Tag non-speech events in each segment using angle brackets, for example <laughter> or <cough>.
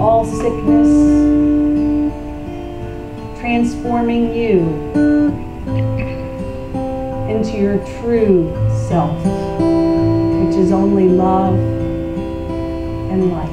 all sickness, transforming you into your true self, which is only love and light.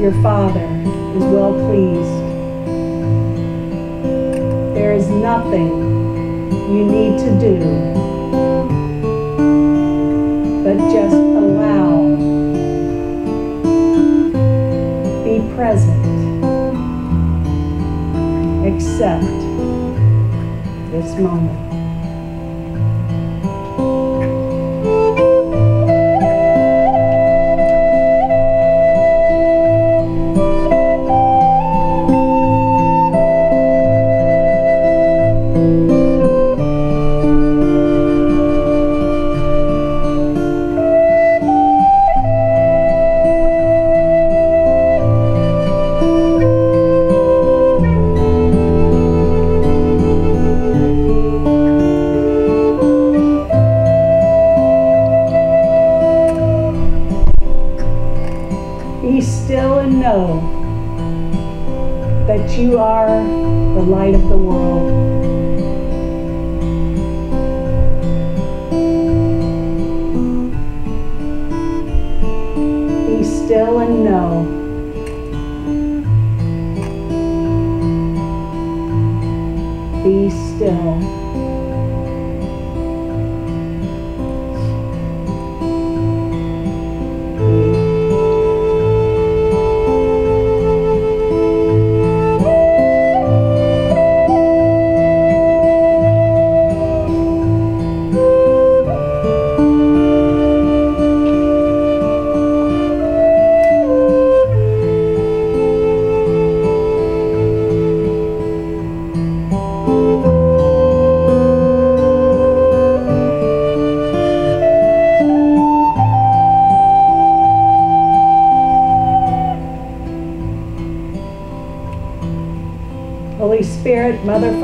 Your Father is well pleased. There is nothing you need to do but just allow, be present, accept this moment.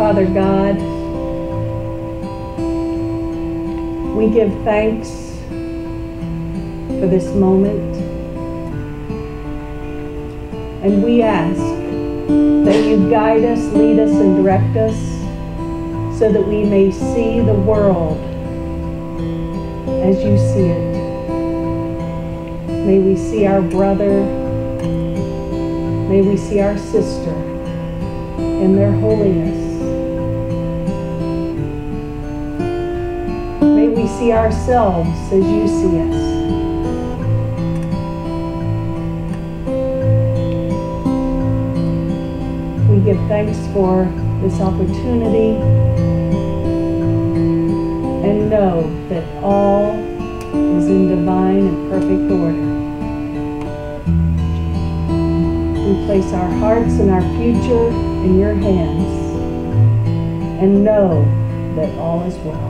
Father, God, we give thanks for this moment. And we ask that you guide us, lead us, and direct us so that we may see the world as you see it. May we see our brother, may we see our sister in their holiness. See ourselves as you see us. We give thanks for this opportunity and know that all is in divine and perfect order. We place our hearts and our future in your hands and know that all is well.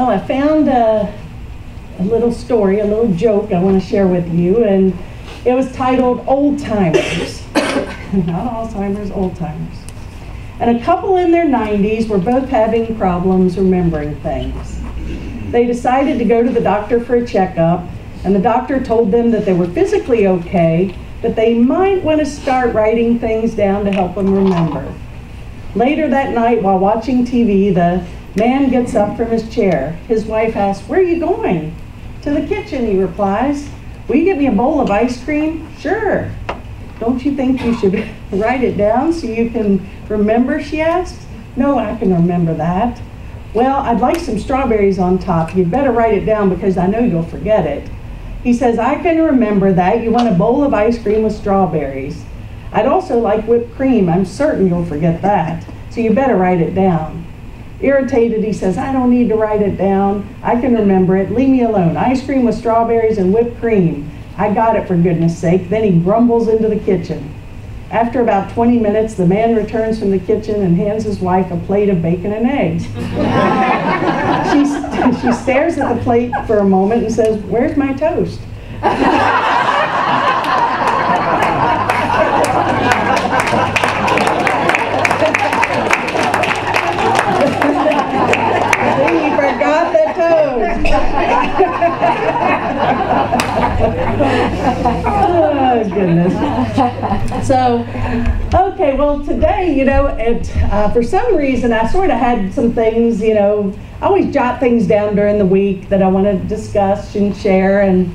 Well, I found a, a little story, a little joke I want to share with you, and it was titled Old Timers. <coughs> Not Alzheimer's, Old Timers. And a couple in their 90s were both having problems remembering things. They decided to go to the doctor for a checkup, and the doctor told them that they were physically okay, but they might want to start writing things down to help them remember. Later that night, while watching TV, the man gets up from his chair. His wife asks, Where are you going? To the kitchen, he replies. Will you get me a bowl of ice cream? Sure. Don't you think you should <laughs> write it down so you can remember? She asks. No, I can remember that. Well, I'd like some strawberries on top. You'd better write it down because I know you'll forget it. He says, I can remember that. You want a bowl of ice cream with strawberries. I'd also like whipped cream. I'm certain you'll forget that. So you better write it down. Irritated, he says, I don't need to write it down. I can remember it. Leave me alone. Ice cream with strawberries and whipped cream. I got it for goodness sake. Then he grumbles into the kitchen. After about 20 minutes, the man returns from the kitchen and hands his wife a plate of bacon and eggs. <laughs> she, she stares at the plate for a moment and says, Where's my toast? <laughs> oh, <laughs> goodness. So, okay, well, today, you know, it, uh, for some reason, I sort of had some things, you know, I always jot things down during the week that I want to discuss and share, and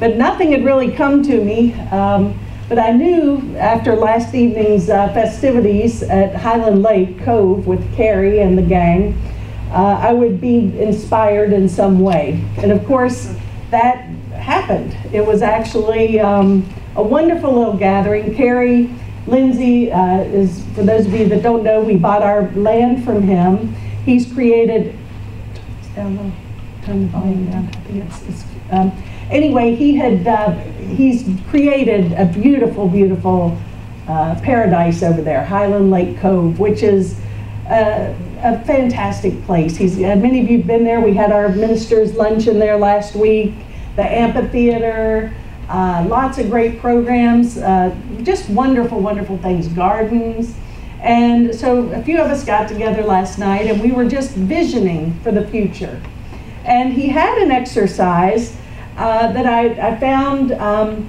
but nothing had really come to me. Um, but I knew after last evening's uh, festivities at Highland Lake Cove with Carrie and the gang, uh, I would be inspired in some way. And of course, that happened. It was actually um, a wonderful little gathering. Carrie Lindsay uh, is, for those of you that don't know, we bought our land from him. He's created, down turn the volume down. I think it's, um, anyway, he had, uh, he's created a beautiful, beautiful uh, paradise over there, Highland Lake Cove, which is a fantastic place. He's, uh, many of you have been there. We had our ministers' luncheon there last week, the amphitheater, uh, lots of great programs, uh, just wonderful, wonderful things, gardens. And so a few of us got together last night and we were just visioning for the future. And he had an exercise uh, that I, I found um,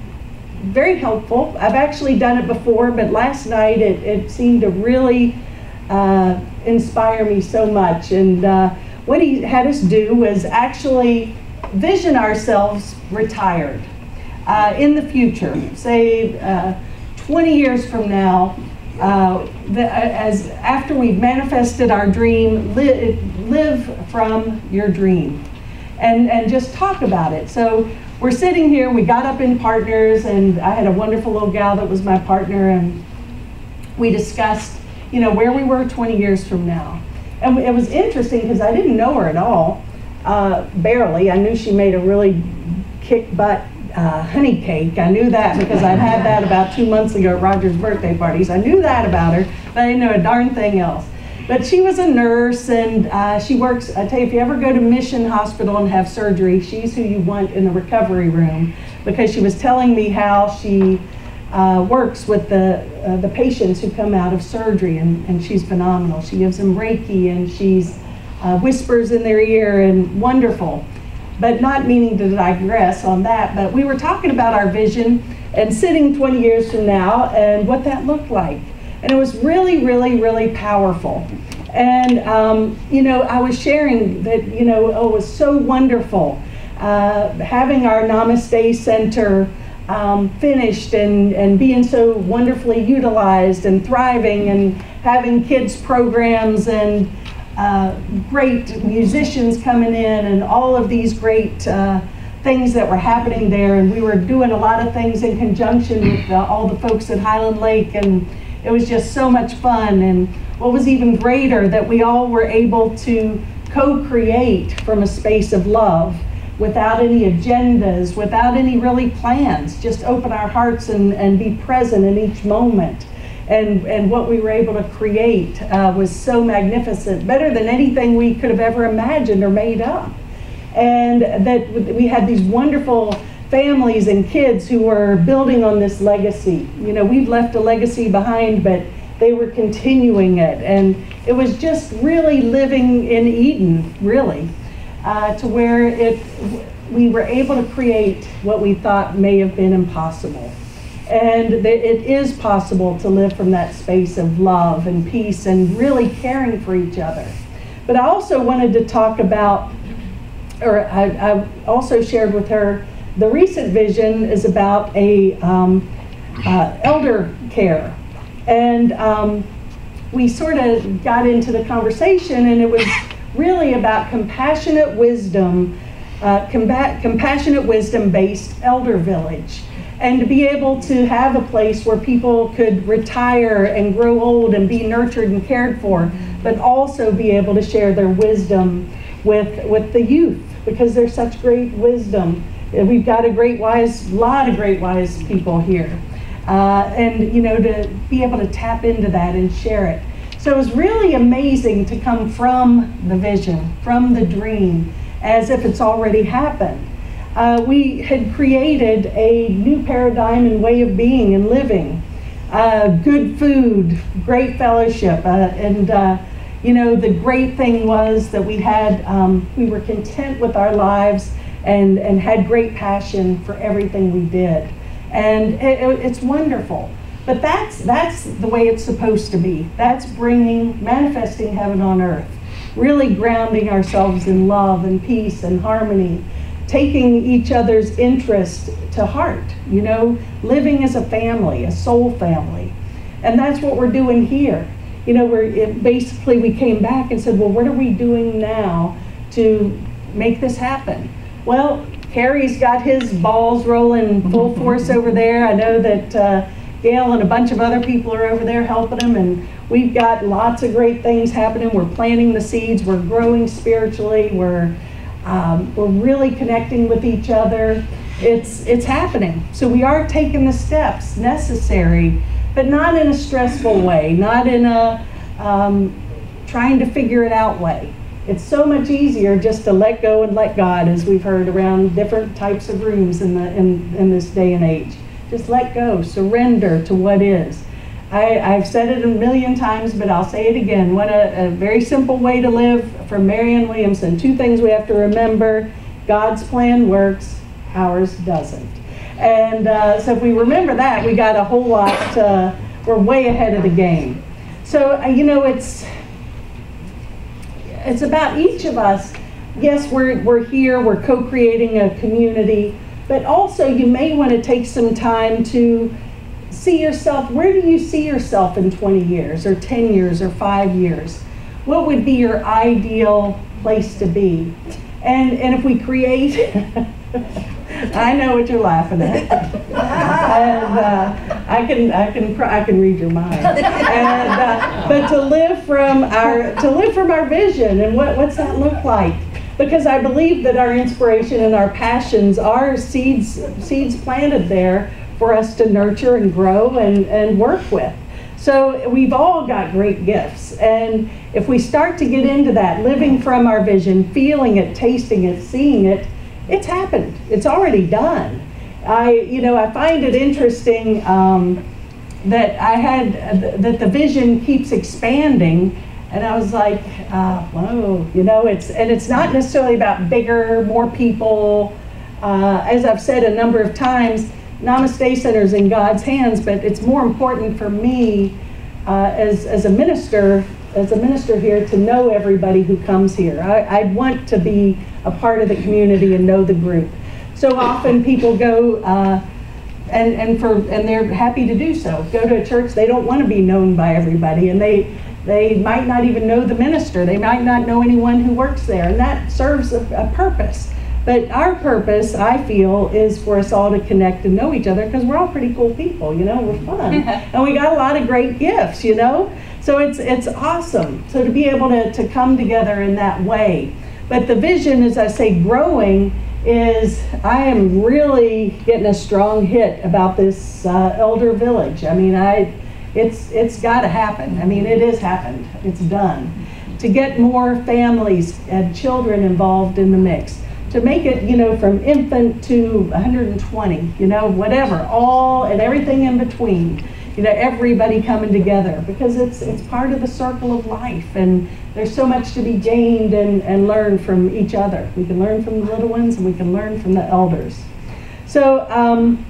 very helpful. I've actually done it before, but last night it, it seemed to really uh, inspire me so much. And uh, what he had us do was actually vision ourselves retired uh, in the future, say uh, 20 years from now. Uh, the, as after we've manifested our dream, li live from your dream, and and just talk about it. So we're sitting here. We got up in partners, and I had a wonderful little gal that was my partner, and we discussed you know, where we were 20 years from now. And it was interesting because I didn't know her at all, uh, barely. I knew she made a really kick butt uh, honey cake. I knew that because I'd had that about two months ago at Roger's birthday parties. I knew that about her, but I didn't know a darn thing else. But she was a nurse and uh, she works. I tell you, if you ever go to Mission Hospital and have surgery, she's who you want in the recovery room because she was telling me how she uh, works with the, uh, the patients who come out of surgery, and, and she's phenomenal. She gives them Reiki and she's uh, whispers in their ear and wonderful. But not meaning to digress on that, but we were talking about our vision and sitting 20 years from now and what that looked like. And it was really, really, really powerful. And, um, you know, I was sharing that, you know, oh, it was so wonderful uh, having our Namaste Center um, finished and, and being so wonderfully utilized and thriving and having kids programs and uh, great musicians coming in and all of these great uh, things that were happening there. And we were doing a lot of things in conjunction with uh, all the folks at Highland Lake and it was just so much fun. And what was even greater that we all were able to co-create from a space of love without any agendas, without any really plans, just open our hearts and, and be present in each moment. And, and what we were able to create uh, was so magnificent, better than anything we could have ever imagined or made up. And that we had these wonderful families and kids who were building on this legacy. You know, we've left a legacy behind, but they were continuing it. And it was just really living in Eden, really uh, to where it, we were able to create what we thought may have been impossible. And it is possible to live from that space of love and peace and really caring for each other. But I also wanted to talk about, or I, I also shared with her, the recent vision is about a um, uh, elder care. And um, we sort of got into the conversation and it was really about compassionate wisdom, uh, combat, compassionate wisdom based elder village. And to be able to have a place where people could retire and grow old and be nurtured and cared for, but also be able to share their wisdom with, with the youth because there's such great wisdom. We've got a great wise, lot of great wise people here. Uh, and you know, to be able to tap into that and share it. So it was really amazing to come from the vision, from the dream, as if it's already happened. Uh, we had created a new paradigm and way of being and living. Uh, good food, great fellowship, uh, and uh, you know the great thing was that we had um, we were content with our lives and and had great passion for everything we did, and it, it, it's wonderful. But that's, that's the way it's supposed to be. That's bringing, manifesting heaven on earth. Really grounding ourselves in love and peace and harmony. Taking each other's interest to heart, you know, living as a family, a soul family. And that's what we're doing here. You know, we're basically we came back and said, well, what are we doing now to make this happen? Well, Harry's got his balls rolling full force over there. I know that uh, Gail and a bunch of other people are over there helping them, and we've got lots of great things happening. We're planting the seeds, we're growing spiritually, we're um, we're really connecting with each other. It's it's happening. So we are taking the steps necessary, but not in a stressful way, not in a um, trying to figure it out way. It's so much easier just to let go and let God, as we've heard around different types of rooms in the in, in this day and age. Just let go, surrender to what is. I, have said it a million times, but I'll say it again. What a, a very simple way to live from Marianne Williamson. Two things we have to remember God's plan works, ours doesn't. And uh, so if we remember that, we got a whole lot, uh, we're way ahead of the game. So, uh, you know, it's, it's about each of us. Yes, we're, we're here, we're co creating a community but also, you may want to take some time to see yourself. Where do you see yourself in 20 years, or 10 years, or five years? What would be your ideal place to be? And, and if we create, <laughs> I know what you're laughing at, and uh, I can I can I can read your mind. And, uh, but to live from our to live from our vision, and what what's that look like? Because I believe that our inspiration and our passions are seeds, seeds planted there for us to nurture and grow and, and work with. So we've all got great gifts. And if we start to get into that, living from our vision, feeling it, tasting it, seeing it, it's happened. It's already done. I, you know, I find it interesting um, that I had, that the vision keeps expanding. And I was like, uh, whoa, you know, it's, and it's not necessarily about bigger, more people. Uh, as I've said a number of times, Namaste Center is in God's hands, but it's more important for me uh, as, as a minister, as a minister here, to know everybody who comes here. I, I want to be a part of the community and know the group. So often people go, uh, and, and, for, and they're happy to do so. Go to a church, they don't want to be known by everybody, and they, they might not even know the minister. They might not know anyone who works there, and that serves a, a purpose. But our purpose, I feel, is for us all to connect and know each other because we're all pretty cool people, you know, we're fun. <laughs> and we got a lot of great gifts, you know? So it's, it's awesome. So to be able to, to come together in that way. But the vision, as I say, growing is I am really getting a strong hit about this uh, elder village. I mean, I, it's, it's got to happen. I mean, it has happened. It's done. To get more families and children involved in the mix to make it, you know, from infant to 120, you know, whatever, all and everything in between. You know, everybody coming together because it's it's part of the circle of life and there's so much to be gained and, and learned from each other. We can learn from the little ones and we can learn from the elders. So um,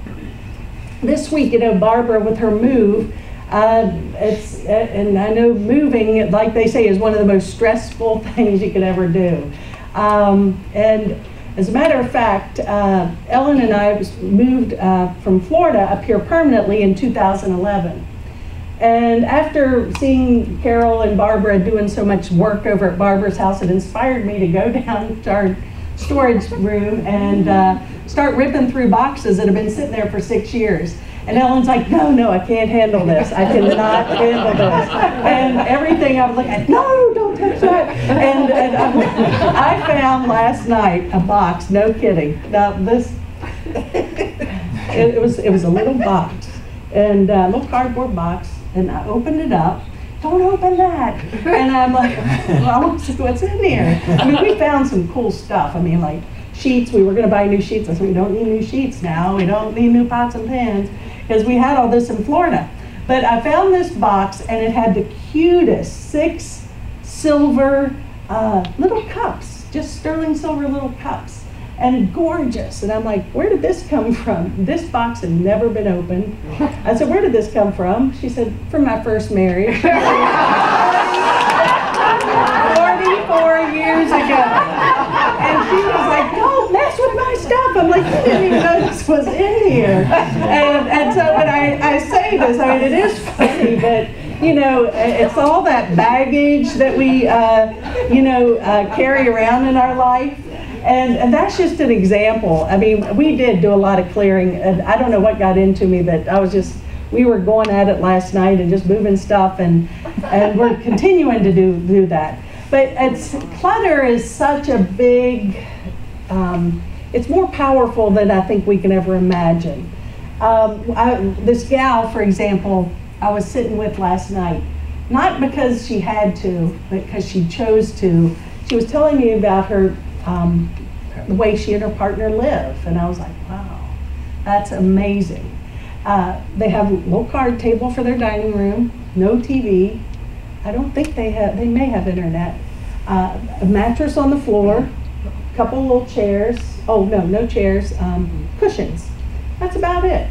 this week, you know, Barbara with her move, uh, it's and I know moving, like they say, is one of the most stressful <laughs> things you could ever do. Um, and as a matter of fact, uh, Ellen and I moved uh, from Florida up here permanently in 2011. And after seeing Carol and Barbara doing so much work over at Barbara's house, it inspired me to go <laughs> down to our storage room and uh, start ripping through boxes that have been sitting there for six years. And Ellen's like, no, no, I can't handle this. I cannot <laughs> handle this. And everything I was like, no, don't touch that. And, and I, <laughs> I found last night a box, no kidding. Now this, it, it was, it was a little box, and a little cardboard box, and I opened it up, don't open that. And I'm like, well, what's in here? I mean, we found some cool stuff. I mean, like sheets, we were going to buy new sheets. I said, we don't need new sheets now. We don't need new pots and pans because we had all this in Florida. But I found this box and it had the cutest six silver uh, little cups, just sterling silver little cups, and gorgeous. And I'm like, where did this come from? This box had never been opened. I said, where did this come from? She said, from my first marriage. <laughs> 44 years ago. And she was like, don't mess with my stuff. I'm like, you didn't even know this was in here. And, and so when I, I say this, I mean, it is funny, but you know, it's all that baggage that we, uh, you know, uh, carry around in our life. And, and that's just an example. I mean, we did do a lot of clearing, and I don't know what got into me, but I was just, we were going at it last night and just moving stuff, and, and we're continuing to do, do that. But it's, clutter is such a big, um, it's more powerful than I think we can ever imagine. Um, I, this gal, for example, I was sitting with last night, not because she had to, but because she chose to. She was telling me about her, um, the way she and her partner live, and I was like, wow, that's amazing. Uh, they have a card table for their dining room, no TV. I don't think they have, they may have internet. Uh, a mattress on the floor, a couple little chairs. Oh, no, no chairs, um, cushions. That's about it.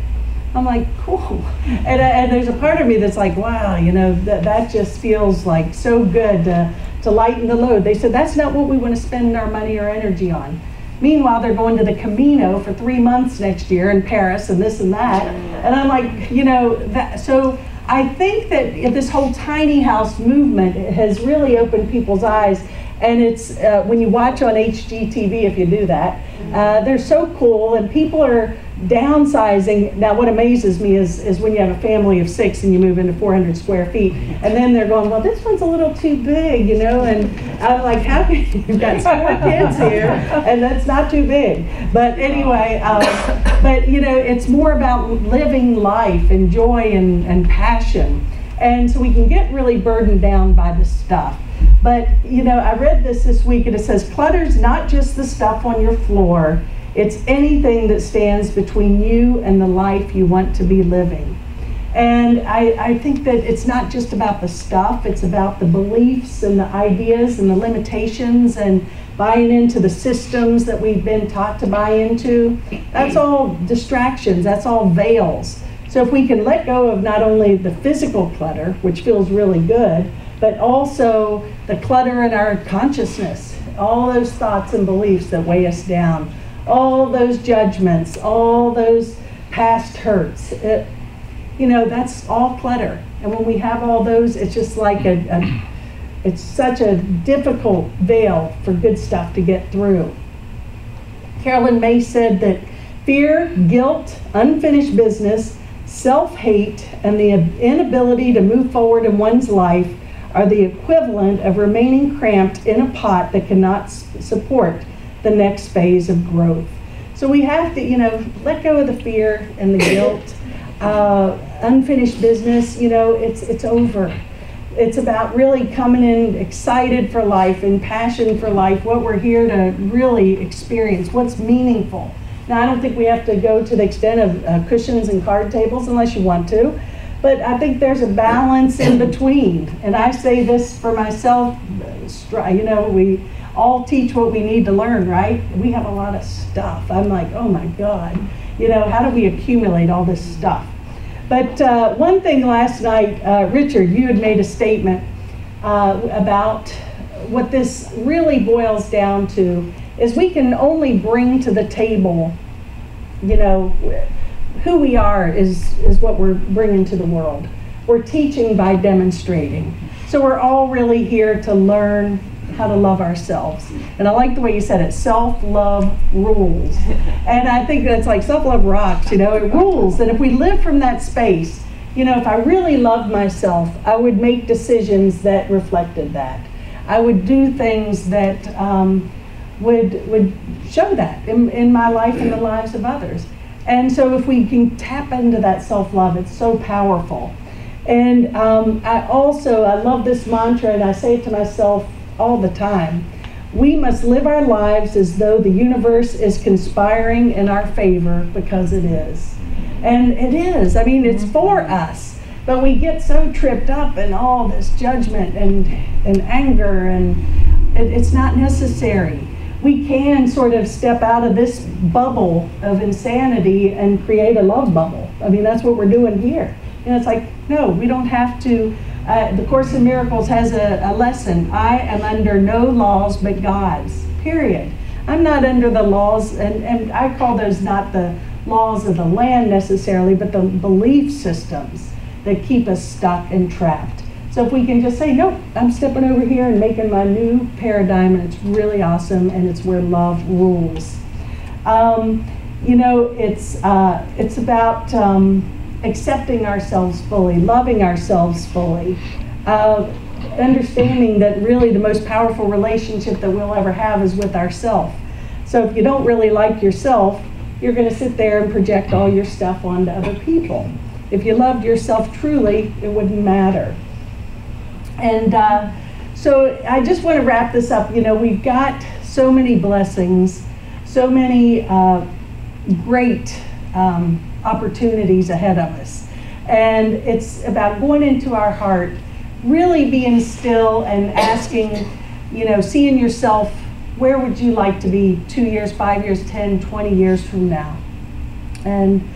I'm like, cool. <laughs> And, and there's a part of me that's like, wow, you know, that, that just feels like so good to, to lighten the load. They said, that's not what we want to spend our money or energy on. Meanwhile, they're going to the Camino for three months next year in Paris and this and that. And I'm like, you know, that, so I think that this whole tiny house movement has really opened people's eyes. And it's uh, when you watch on HGTV, if you do that, uh, they're so cool, and people are downsizing. Now, what amazes me is, is when you have a family of six and you move into 400 square feet, and then they're going, well, this one's a little too big, you know? And I'm like, how can <laughs> you've got four kids here, and that's not too big. But anyway, um, but you know, it's more about living life and joy and, and passion. And so we can get really burdened down by the stuff. But you know, I read this this week, and it says clutter's not just the stuff on your floor it's anything that stands between you and the life you want to be living. And I, I think that it's not just about the stuff, it's about the beliefs and the ideas and the limitations and buying into the systems that we've been taught to buy into. That's all distractions, that's all veils. So if we can let go of not only the physical clutter, which feels really good, but also the clutter in our consciousness, all those thoughts and beliefs that weigh us down all those judgments, all those past hurts. It, you know, that's all clutter. And when we have all those, it's just like a, a it's such a difficult veil for good stuff to get through. Caroline Myss said that fear, guilt, unfinished business, self hate, and the inability to move forward in one's life are the equivalent of remaining cramped in a pot that cannot support the next phase of growth. So we have to, you know, let go of the fear and the guilt. <coughs> Uh, unfinished business, you know, it's it's over. It's about really coming in excited for life and passion for life, what we're here to really experience, what's meaningful. Now, I don't think we have to go to the extent of uh, cushions and card tables unless you want to, but I think there's a balance in between. And I say this for myself, you know, we all teach what we need to learn, right? We have a lot of stuff. I'm like, oh my God, you know, how do we accumulate all this stuff? But uh, one thing last night, uh, Richard, you had made a statement uh, about what this really boils down to is we can only bring to the table, you know, who we are is, is what we're bringing to the world. We're teaching by demonstrating. So we're all really here to learn how to love ourselves. And I like the way you said it self love rules. <laughs> And I think that's like self love rocks, you know, it rules. And if we live from that space, you know, if I really loved myself, I would make decisions that reflected that. I would do things that um, would, would show that in, in my life and the lives of others. And so if we can tap into that self love, it's so powerful. And um, I also, I love this mantra, and I say it to myself all the time. We must live our lives as though the universe is conspiring in our favor because it is. And it is. I mean, it's for us. But we get so tripped up in all this judgment and, and anger, and it, it's not necessary. We can sort of step out of this bubble of insanity and create a love bubble. I mean, that's what we're doing here. And it's like, no, we don't have to uh, the Course in Miracles has a, a lesson. I am under no laws but God's, period. I'm not under the laws, and, and I call those not the laws of the land necessarily, but the belief systems that keep us stuck and trapped. So if we can just say, nope, I'm stepping over here and making my new paradigm, and it's really awesome, and it's where love rules. Um, you know, it's uh, it's about um, accepting ourselves fully, loving ourselves fully, uh, understanding that really the most powerful relationship that we'll ever have is with ourselves. So if you don't really like yourself, you're going to sit there and project all your stuff onto other people. If you loved yourself truly, it wouldn't matter. And uh, so I just want to wrap this up. You know, we've got so many blessings, so many uh, great um, opportunities ahead of us. And it's about going into our heart, really being still and asking, you know, seeing yourself, where would you like to be two years, five years, 10, 20 years from now? And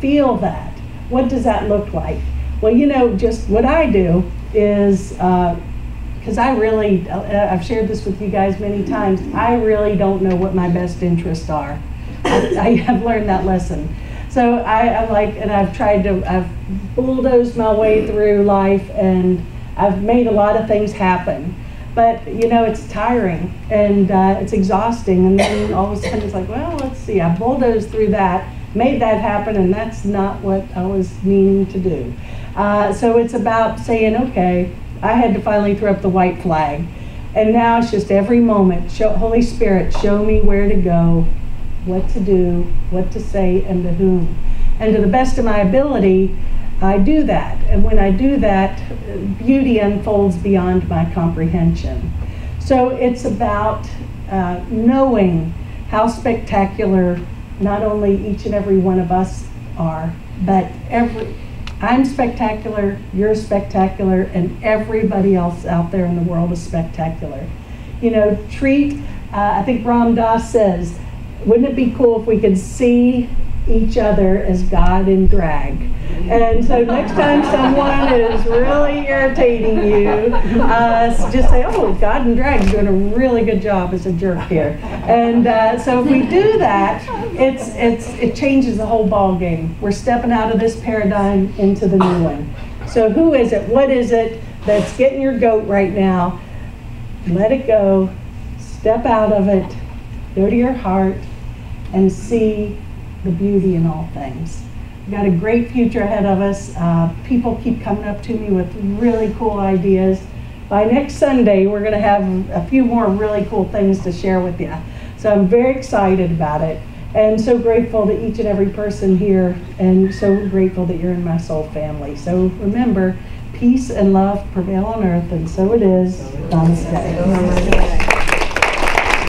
feel that. What does that look like? Well, you know, just what I do is, because uh, I really, uh, I've shared this with you guys many times, I really don't know what my best interests are. <laughs> I, have learned that lesson. So I, am like, and I've tried to, I've bulldozed my way through life and I've made a lot of things happen. But, you know, it's tiring and uh, it's exhausting. And then all of a sudden it's like, well, let's see, I bulldozed through that. Made that happen, and that's not what I was meaning to do. Uh, so it's about saying, okay, I had to finally throw up the white flag. And now it's just every moment, show, Holy Spirit, show me where to go, what to do, what to say, and to whom. And to the best of my ability, I do that. And when I do that, beauty unfolds beyond my comprehension. So it's about uh, knowing how spectacular not only each and every one of us are, but every I'm spectacular, you're spectacular, and everybody else out there in the world is spectacular. You know, treat, uh, I think Ram Dass says, wouldn't it be cool if we could see each other as God in drag? And so next time someone is really irritating you, uh, just say, oh, God in drag is doing a really good job as a jerk here. And uh, so if we do that, it's, it's, it changes the whole ball game. We're stepping out of this paradigm into the new one. So who is it? What is it that's getting your goat right now? Let it go. Step out of it. Go to your heart and see the beauty in all things. We've got a great future ahead of us. Uh, people keep coming up to me with really cool ideas. By next Sunday, we're going to have a few more really cool things to share with you. So I'm very excited about it and so grateful to each and every person here and so grateful that you're in my soul family. So remember, peace and love prevail on earth, and so it is. Namaste.